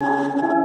Música